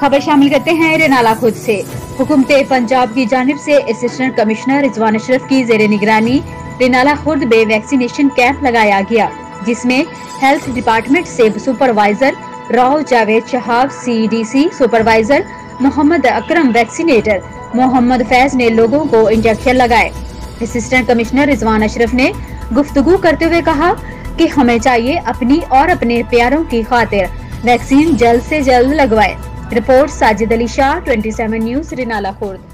खबर शामिल करते हैं रेनाला खुद से। हुकूमत पंजाब की जानब से असिस्टेंट कमिश्नर रिजवान अशरफ की जेर निगरानी। रेनाला खुर्द में वैक्सीनेशन कैंप लगाया गया, जिसमें हेल्थ डिपार्टमेंट से सुपरवाइजर राव जावेद शहाब सी सुपरवाइजर मोहम्मद अकरम वैक्सीनेटर मोहम्मद फैज ने लोगों को इंजेक्शन लगाए। असिस्टेंट कमिश्नर रिजवान अशरफ ने गुफ्तगु करते हुए कहा कि हमें चाहिए अपनी और अपने प्यारों की खातिर वैक्सीन जल्द से जल्द लगवाए। report Sajid Ali Shah 27 news Renala Khurd